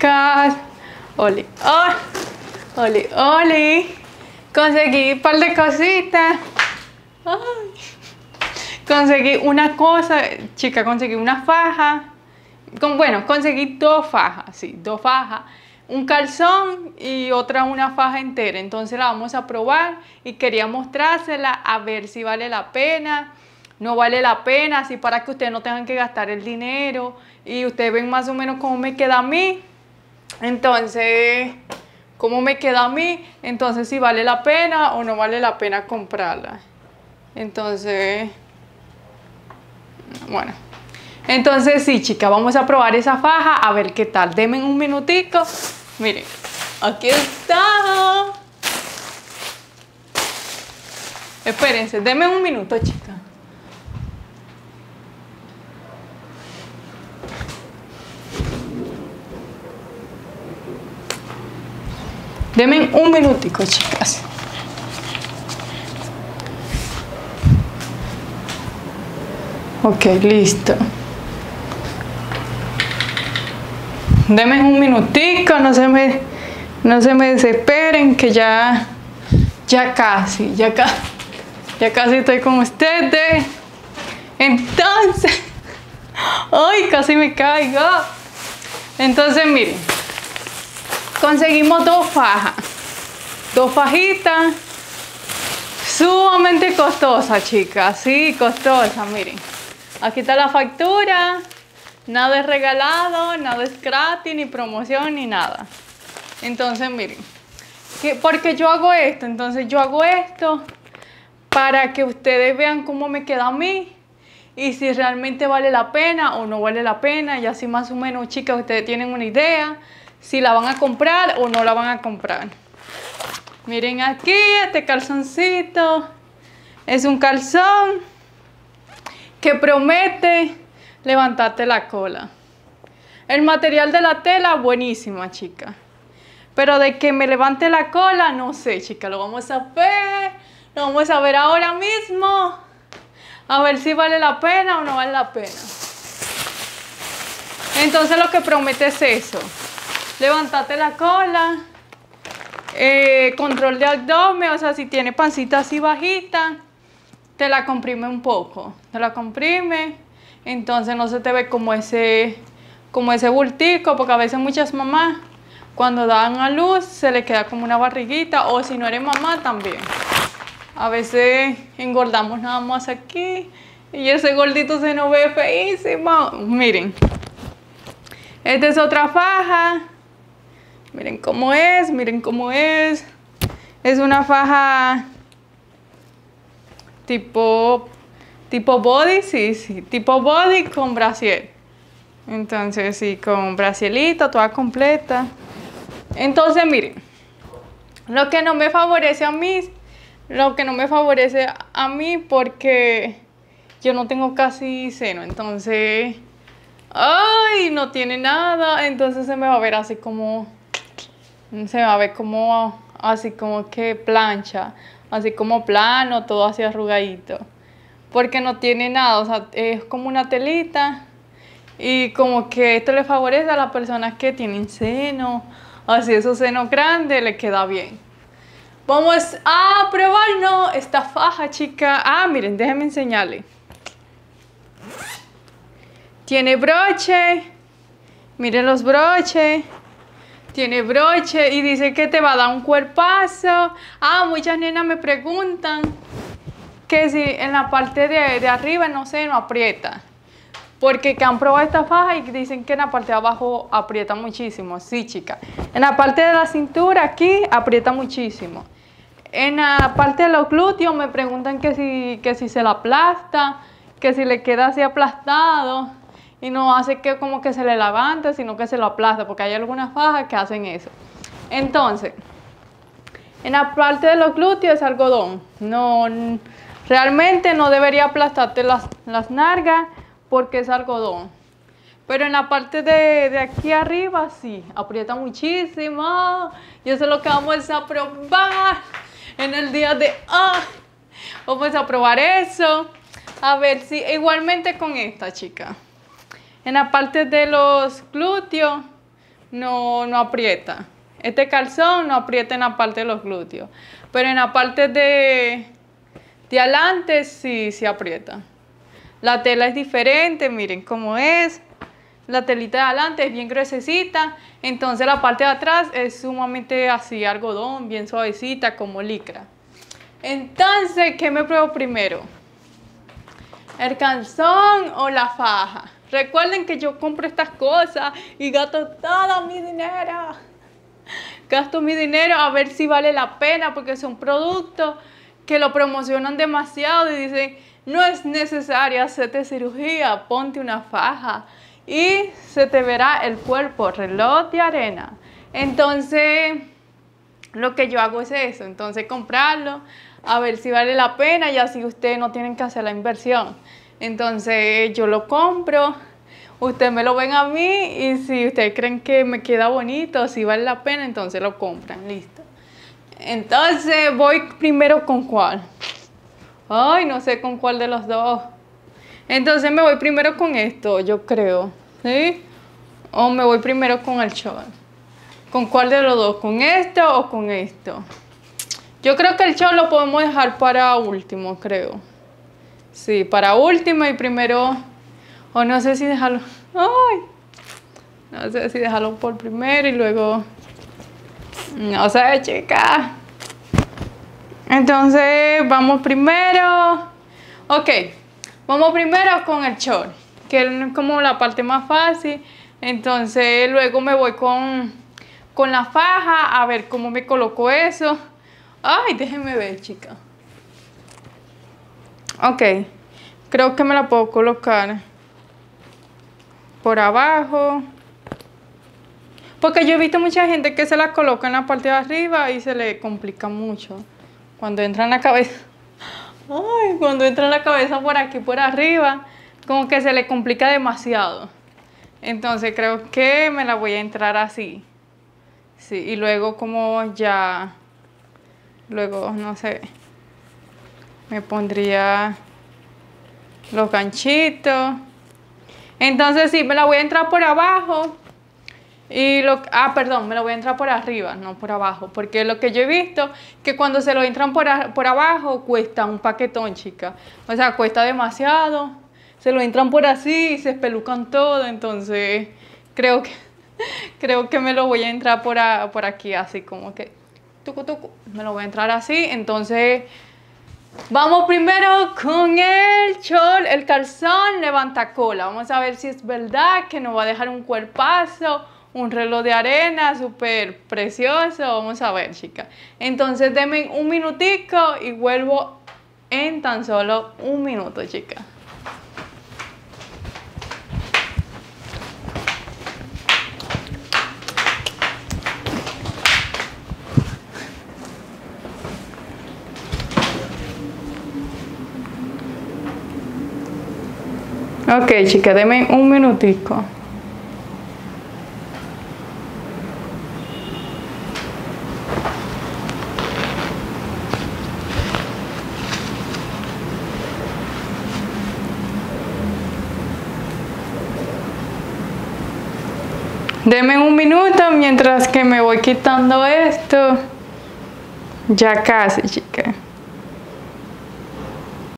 chicas. Oli, oh. Conseguí un par de cositas. Conseguí una cosa, chica, conseguí una faja. Con, bueno, conseguí dos fajas, sí, dos fajas. Un calzón y otra una faja entera. Entonces la vamos a probar y quería mostrársela a ver si vale la pena. No vale la pena, así para que ustedes no tengan que gastar el dinero y ustedes ven más o menos cómo me queda a mí. Entonces, cómo me queda a mí, entonces si vale la pena o no vale la pena comprarla. Entonces, bueno. Entonces sí, chicas, vamos a probar esa faja a ver qué tal. Denme un minutico. Miren, aquí está. Espérense, denme un minuto, chicas. Denme un minutico, chicas. Ok, listo. Denme un minutico, no se me, no se me desesperen, que ya, ya casi, ya casi, ya casi estoy con ustedes. Entonces, ay, casi me caigo. Entonces, miren, conseguimos dos fajas, dos fajitas, sumamente costosas, chicas, sí, costosas, miren. Aquí está la factura. Nada es regalado, nada es gratis, ni promoción, ni nada. Entonces, miren. porque yo hago esto? Entonces yo hago esto para que ustedes vean cómo me queda a mí y si realmente vale la pena o no vale la pena. Y así más o menos, chicas, ustedes tienen una idea si la van a comprar o no la van a comprar. Miren aquí, este calzoncito. Es un calzón que promete levantarte la cola. El material de la tela, buenísima, chica. Pero de que me levante la cola, no sé, chica. Lo vamos a ver. Lo vamos a ver ahora mismo. A ver si vale la pena o no vale la pena. Entonces lo que promete es eso. Levantarte la cola. Eh, control de abdomen. O sea, si tiene pancita así bajita te la comprime un poco, te la comprime, entonces no se te ve como ese, como ese bultico, porque a veces muchas mamás cuando dan a luz se le queda como una barriguita, o si no eres mamá también. A veces engordamos nada más aquí y ese gordito se nos ve feísimo. Miren, esta es otra faja. Miren cómo es, miren cómo es. Es una faja tipo, tipo body, sí, sí, tipo body con brasier. Entonces, sí, con brasielito, toda completa. Entonces, miren, lo que no me favorece a mí, lo que no me favorece a mí porque yo no tengo casi seno, entonces, ay, no tiene nada, entonces se me va a ver así como, se va a ver como, así como que plancha así como plano, todo así arrugadito. Porque no tiene nada, o sea, es como una telita y como que esto le favorece a las personas que tienen seno, así esos senos grandes le queda bien. Vamos a probarnos esta faja, chica. Ah, miren, déjenme enseñarle. Tiene broche. Miren los broches tiene broche y dice que te va a dar un cuerpazo. Ah, muchas nenas me preguntan que si en la parte de, arriba, no sé, no aprieta. Porque que han probado esta faja y dicen que en la parte de abajo aprieta muchísimo. Sí, chica. En la parte de la cintura aquí aprieta muchísimo. En la parte de los glúteos me preguntan que si, que si se la aplasta, que si le queda así aplastado y no hace que como que se le levante, sino que se lo aplasta, porque hay algunas fajas que hacen eso. Entonces, en la parte de los glúteos es algodón. No, realmente no debería aplastarte las, las nargas porque es algodón. Pero en la parte de, aquí arriba sí, aprieta muchísimo. Y eso es lo que vamos a probar en el día de hoy. Vamos a probar eso. A ver si igualmente con esta chica. En la parte de los glúteos, no, no aprieta. Este calzón no aprieta en la parte de los glúteos, pero en la parte de, de adelante sí, sí aprieta. La tela es diferente, miren cómo es. La telita de adelante es bien gruesecita, entonces la parte de atrás es sumamente así, algodón, bien suavecita, como licra. Entonces, ¿qué me pruebo primero? ¿El calzón o la faja? Recuerden que yo compro estas cosas y gasto todo mi dinero. Gasto mi dinero a ver si vale la pena porque son productos que lo promocionan demasiado y dicen, no es necesario hacerte cirugía, ponte una faja y se te verá el cuerpo, reloj de arena. Entonces, lo que yo hago es eso, entonces comprarlo, a ver si vale la pena y así ustedes no tienen que hacer la inversión. Entonces, yo lo compro, ustedes me lo ven a mí y si ustedes creen que me queda bonito, si vale la pena, entonces lo compran, listo. Entonces, voy primero con cuál. Ay, no sé con cuál de los dos. Entonces me voy primero con esto, yo creo. ¿Sí? O me voy primero con el short. ¿Con cuál de los dos? ¿Con esto o con esto? Yo creo que el short lo podemos dejar para último, creo. Sí, para último y primero... O no sé si dejarlo... ¡Ay! No sé si dejarlo por primero y luego... No sé, chica. Entonces, vamos primero. Ok, vamos primero con el short, que es como la parte más fácil. Entonces, luego me voy con, con la faja a ver cómo me coloco eso. Ay, déjenme ver, chica. Ok, creo que me la puedo colocar por abajo. Porque yo he visto mucha gente que se la coloca en la parte de arriba y se le complica mucho. Cuando entra en la cabeza, ay, cuando entra en la cabeza por aquí, por arriba, como que se le complica demasiado. Entonces creo que me la voy a entrar así. Sí, y luego como ya, luego, no sé, me pondría los ganchitos. Entonces sí, me la voy a entrar por abajo y lo, ah, perdón, me lo voy a entrar por arriba, no por abajo, porque lo que yo he visto, que cuando se lo entran por, por abajo cuesta un paquetón, chica. O sea, cuesta demasiado. Se lo entran por así y se espelucan todo, entonces creo que, creo que me lo voy a entrar por, por aquí, así como que, tucu, tucu, me lo voy a entrar así, entonces... Vamos primero con el chol, el calzón levanta cola. Vamos a ver si es verdad que nos va a dejar un cuerpazo un reloj de arena súper precioso. Vamos a ver, chicas. Entonces, denme un minutico y vuelvo en tan solo un minuto, chicas. Ok, chicas, denme un minutico. Deme un minuto mientras que me voy quitando esto. Ya casi,